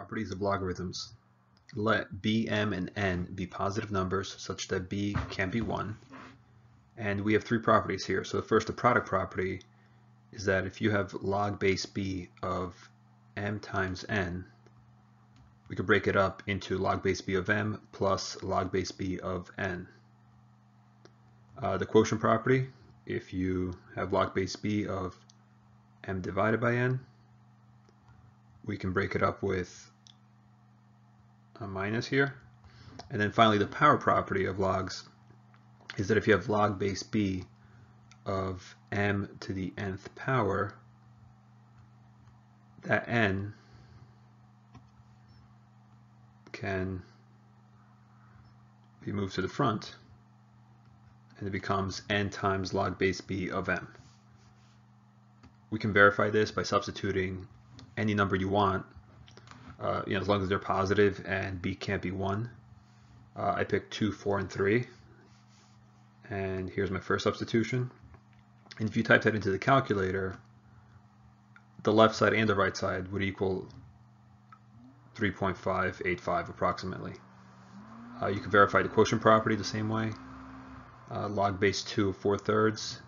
Properties of logarithms. Let b, m, and n be positive numbers such that b can be 1. And we have three properties here. So the first, the product property, is that if you have log base b of m times n, we could break it up into log base b of m plus log base b of n. Uh, the quotient property, if you have log base b of m divided by n, we can break it up with a minus here. And then finally, the power property of logs is that if you have log base b of m to the nth power, that n can be moved to the front and it becomes n times log base b of m. We can verify this by substituting any number you want, uh, you know, as long as they're positive and b can't be 1. Uh, I picked 2, 4, and 3. And here's my first substitution. And if you type that into the calculator, the left side and the right side would equal 3.585 approximately. Uh, you can verify the quotient property the same way. Uh, log base 2 of 4 thirds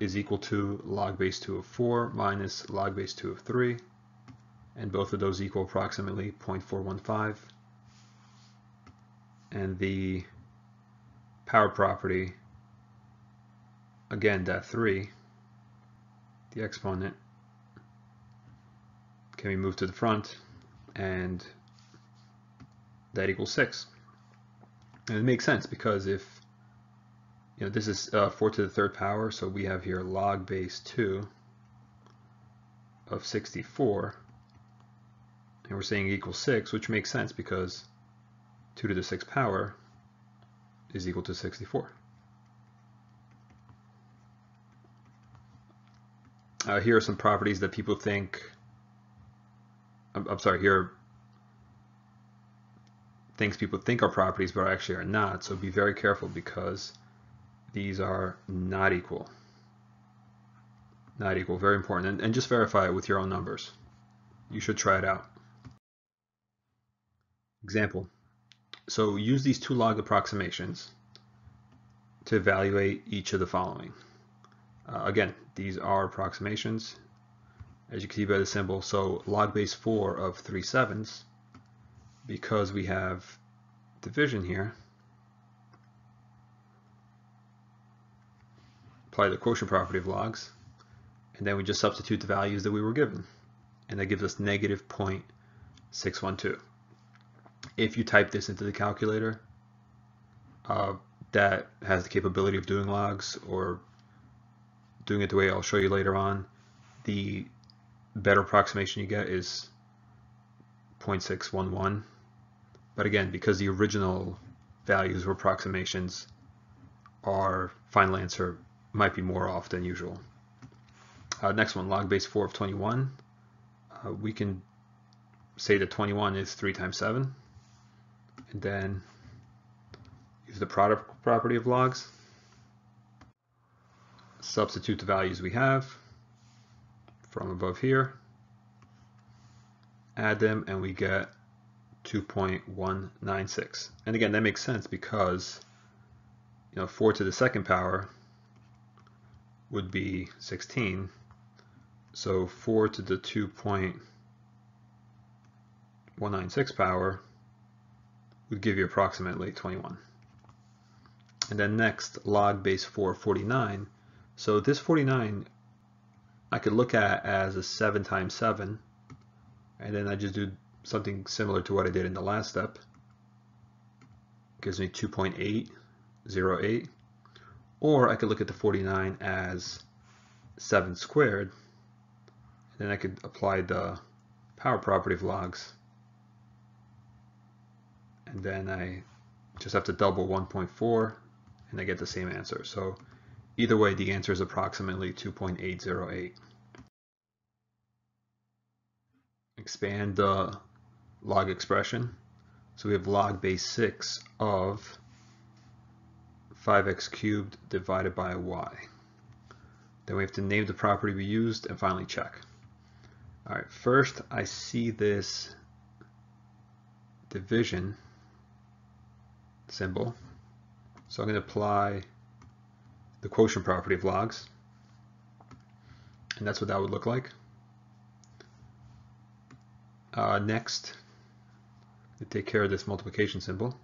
is equal to log base 2 of 4 minus log base 2 of 3 and both of those equal approximately 0.415 and the power property again that 3 the exponent can be moved to the front and that equals 6 and it makes sense because if you know this is uh, 4 to the third power so we have here log base 2 of 64 and we're saying equals 6, which makes sense because 2 to the 6th power is equal to 64. Uh, here are some properties that people think, I'm, I'm, sorry, here things people think are properties but actually are not, so be very careful because these are not equal. Not equal, very important, and, and just verify it with your own numbers. You should try it out. Example. So use these two log approximations to evaluate each of the following. Uh, again, these are approximations, as you can see by the symbol. So log base 4 of 3 sevenths, because we have division here, apply the quotient property of logs, and then we just substitute the values that we were given. And that gives us negative 0.612 if you type this into the calculator uh, that has the capability of doing logs or doing it the way I'll show you later on, the better approximation you get is 0.611. But again, because the original values or approximations, our final answer might be more off than usual. Uh, next one, log base 4 of 21. Uh, we can say that 21 is 3 times 7 and then use the product property of logs, substitute the values we have from above here, add them, and we get 2.196. And again, that makes sense because you know 4 to the second power would be 16. So 4 to the 2.196 power would give you approximately 21. And then next, log base 4, 49. So this 49 I could look at as a 7 times 7, and then I just do something similar to what I did in the last step. gives me 2.808. Or I could look at the 49 as 7 squared, and then I could apply the power property of logs and then I just have to double 1.4 and I get the same answer. So either way, the answer is approximately 2.808. Expand the log expression. So we have log base 6 of 5x cubed divided by y. Then we have to name the property we used and finally check. All right, first I see this division symbol. So I'm going to apply the quotient property of logs. And that's what that would look like. Uh, next, take care of this multiplication symbol.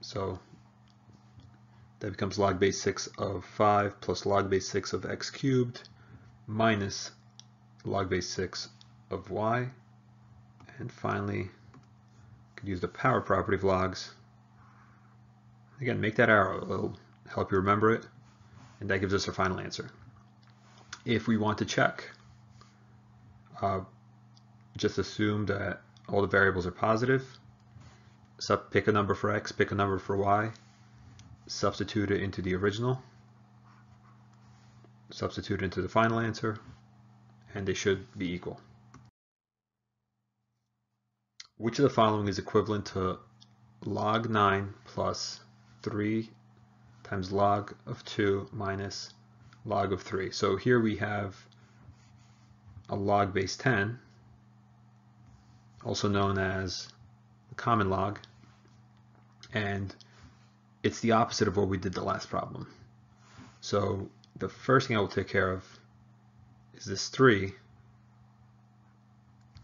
So that becomes log base 6 of 5 plus log base 6 of x cubed minus log base 6 of y. And finally, could use the power property of logs. Again, make that arrow. It'll help you remember it. And that gives us our final answer. If we want to check, uh, just assume that all the variables are positive. So pick a number for x, pick a number for y, substitute it into the original, substitute it into the final answer, and they should be equal. Which of the following is equivalent to log 9 plus 3 times log of 2 minus log of 3? So here we have a log base 10, also known as the common log, and it's the opposite of what we did the last problem. So the first thing I will take care of is this 3.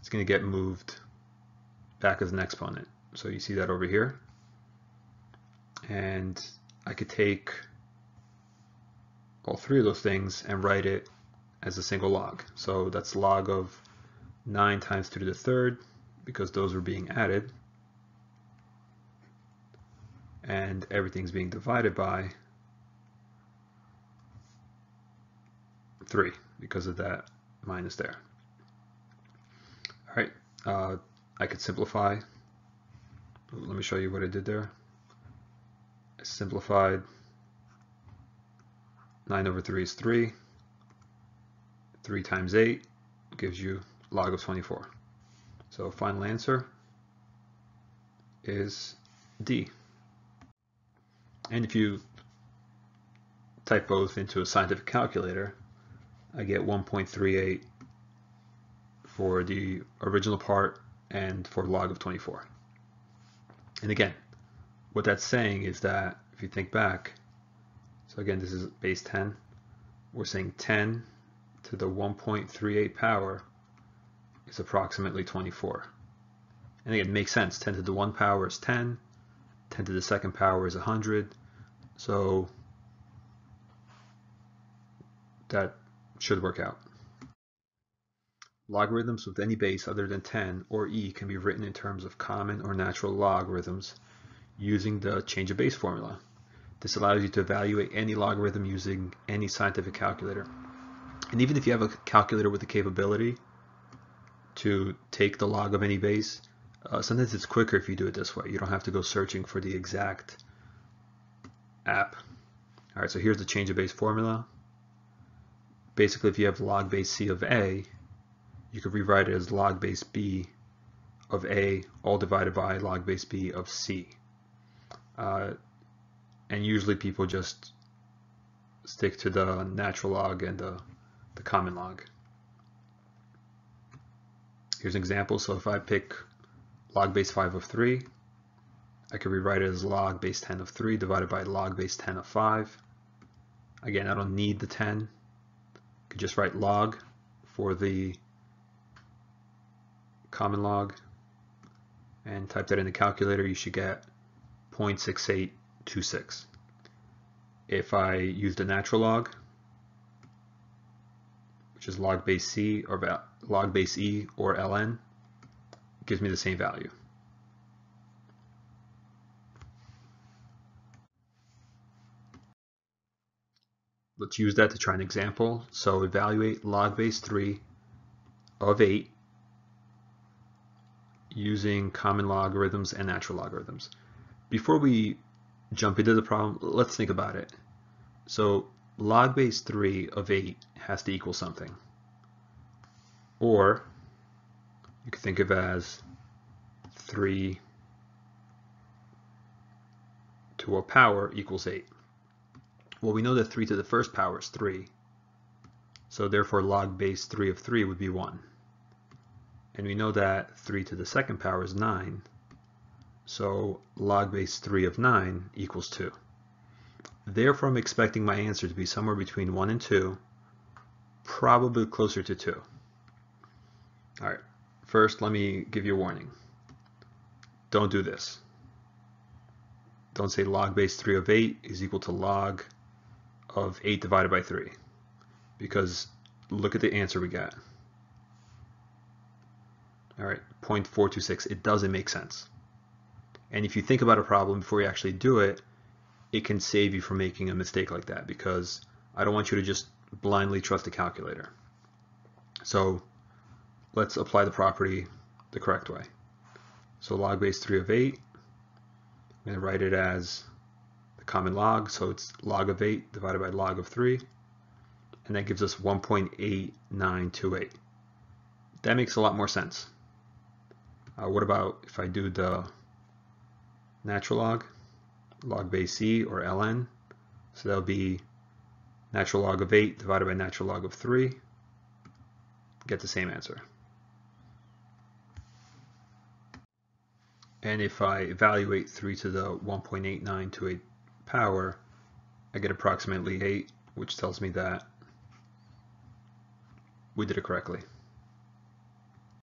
It's going to get moved back as an exponent. So you see that over here. And I could take all three of those things and write it as a single log. So that's log of 9 times 2 to the third because those were being added and everything's being divided by 3 because of that minus there. All right, uh, I could simplify. Let me show you what I did there. I simplified 9 over 3 is 3. 3 times 8 gives you log of 24. So final answer is D. And if you type both into a scientific calculator, I get 1.38 for the original part and for log of 24. And again, what that's saying is that if you think back, so again, this is base 10, we're saying 10 to the 1.38 power is approximately 24. And again, it makes sense. 10 to the 1 power is 10. 10 to the second power is 100. So that should work out. Logarithms with any base other than 10 or e can be written in terms of common or natural logarithms using the change of base formula. This allows you to evaluate any logarithm using any scientific calculator. And even if you have a calculator with the capability to take the log of any base, uh, sometimes it's quicker if you do it this way. You don't have to go searching for the exact app. All right, so here's the change of base formula. Basically, if you have log base c of a, you could rewrite it as log base b of a all divided by log base b of c. Uh, and usually people just stick to the natural log and the, the common log. Here's an example. So if I pick log base 5 of 3, I could rewrite it as log base 10 of 3 divided by log base 10 of 5. Again, I don't need the 10. I could just write log for the common log and type that in the calculator. You should get 0.6826. If I used a natural log, which is log base C or log base E or ln, gives me the same value. Let's use that to try an example. So evaluate log base 3 of 8 using common logarithms and natural logarithms. Before we jump into the problem, let's think about it. So log base 3 of 8 has to equal something. Or you could think of as 3 to a power equals 8. Well, we know that 3 to the first power is 3. So therefore log base 3 of 3 would be 1. And we know that 3 to the second power is 9. So log base 3 of 9 equals 2. Therefore, I'm expecting my answer to be somewhere between 1 and 2, probably closer to 2. All right, first let me give you a warning. Don't do this. Don't say log base 3 of 8 is equal to log of 8 divided by 3. Because look at the answer we got. All right, 0.426, it doesn't make sense. And if you think about a problem before you actually do it, it can save you from making a mistake like that because I don't want you to just blindly trust a calculator. So let's apply the property the correct way. So log base 3 of 8, I'm going to write it as the common log, so it's log of 8 divided by log of 3, and that gives us 1.8928. That makes a lot more sense. Uh, what about if I do the natural log, log base c or ln? So that'll be natural log of 8 divided by natural log of 3, get the same answer. And if I evaluate 3 to the 1.8928 power, I get approximately 8, which tells me that we did it correctly.